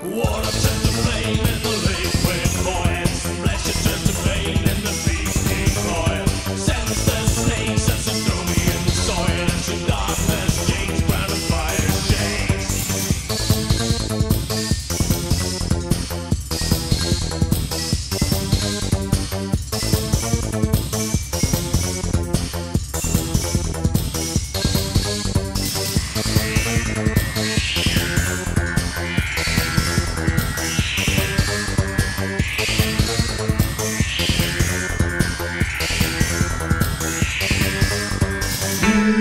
What a sense of fame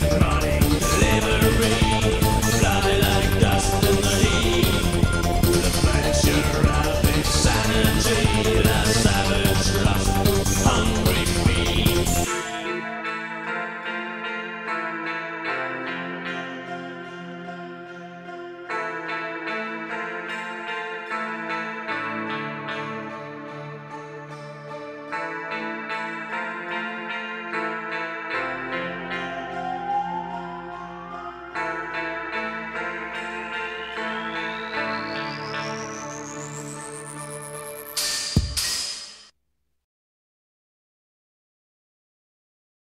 Money.